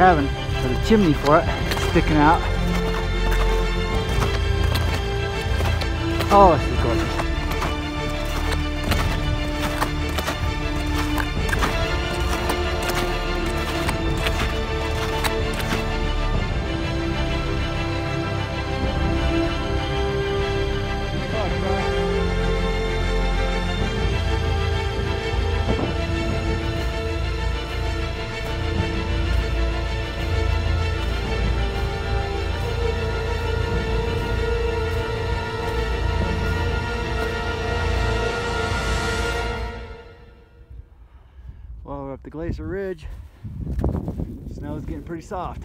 cabin or the chimney for it sticking out. Oh, this is gorgeous. The Glacier Ridge. Snow is getting pretty soft.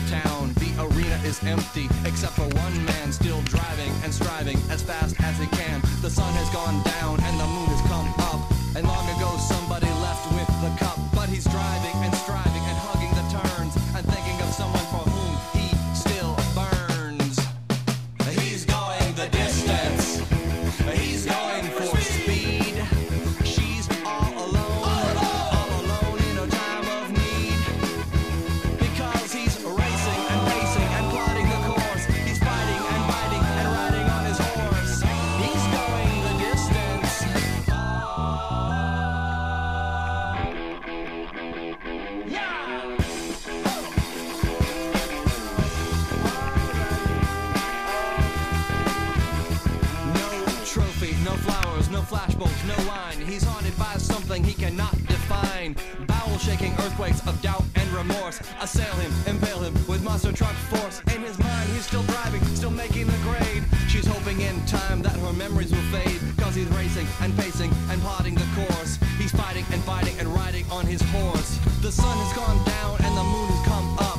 The arena empty, except for one man still driving and striving as fast as he can. The sun has gone down and the moon has come up. And long ago somebody flashbulbs, no line. He's haunted by something he cannot define. Bowel shaking earthquakes of doubt and remorse assail him, impale him with monster truck force. In his mind, he's still driving, still making the grade. She's hoping in time that her memories will fade. Cause he's racing and pacing and plotting the course. He's fighting and fighting and riding on his horse. The sun has gone down and the moon has come up.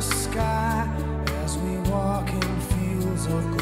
sky as we walk in fields of